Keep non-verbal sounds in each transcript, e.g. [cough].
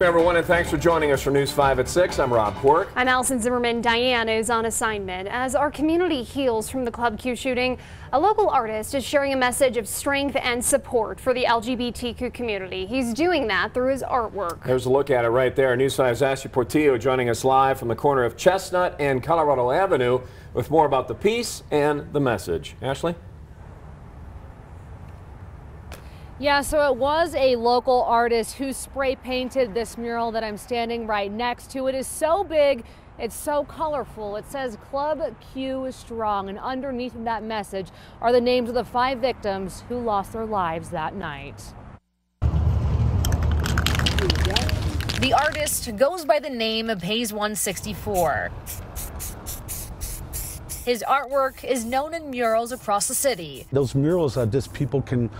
Everyone, and thanks for joining us for News 5 at 6. I'm Rob Quirk. I'm Allison Zimmerman. Diane is on assignment. As our community heals from the Club Q shooting, a local artist is sharing a message of strength and support for the LGBTQ community. He's doing that through his artwork. There's a look at it right there. News 5's Ashley Portillo joining us live from the corner of Chestnut and Colorado Avenue with more about the piece and the message. Ashley? Yeah, so it was a local artist who spray painted this mural that I'm standing right next to. It is so big, it's so colorful. It says Club Q is strong, and underneath that message are the names of the five victims who lost their lives that night. The artist goes by the name of Hayes 164. His artwork is known in murals across the city. Those murals are just people can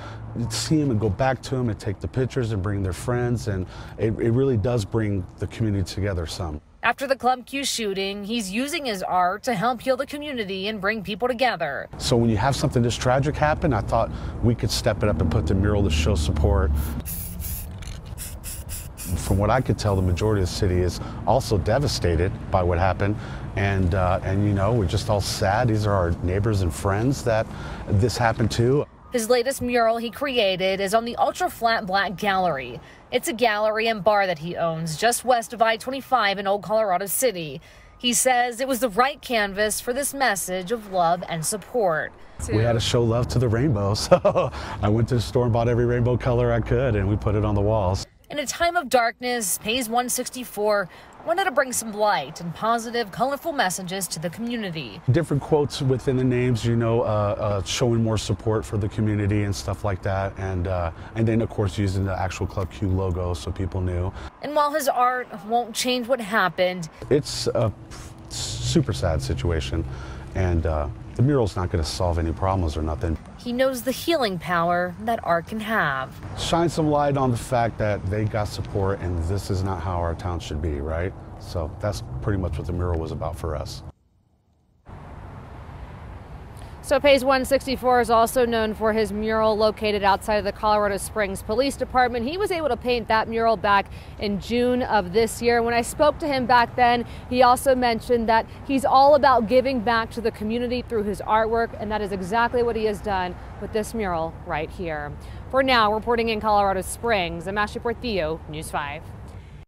see them and go back to them and take the pictures and bring their friends, and it, it really does bring the community together some. After the Club Q shooting, he's using his art to help heal the community and bring people together. So when you have something this tragic happen, I thought we could step it up and put the mural to show support. From what I could tell, the majority of the city is also devastated by what happened. And, uh, and you know, we're just all sad. These are our neighbors and friends that this happened to. His latest mural he created is on the Ultra Flat Black Gallery. It's a gallery and bar that he owns just west of I 25 in Old Colorado City. He says it was the right canvas for this message of love and support. We had to show love to the rainbow, [laughs] so I went to the store and bought every rainbow color I could, and we put it on the walls. In a time of darkness, Hayes 164 wanted to bring some light and positive, colorful messages to the community. Different quotes within the names, you know, uh, uh, showing more support for the community and stuff like that. And, uh, and then, of course, using the actual Club Q logo so people knew. And while his art won't change what happened, it's a super sad situation. And uh, the mural's not going to solve any problems or nothing. He knows the healing power that art can have. Shine some light on the fact that they got support and this is not how our town should be, right? So that's pretty much what the mural was about for us. So Hayes 164 is also known for his mural located outside of the Colorado Springs Police Department. He was able to paint that mural back in June of this year. When I spoke to him back then, he also mentioned that he's all about giving back to the community through his artwork, and that is exactly what he has done with this mural right here. For now, reporting in Colorado Springs, I'm Ashley Portillo, News 5.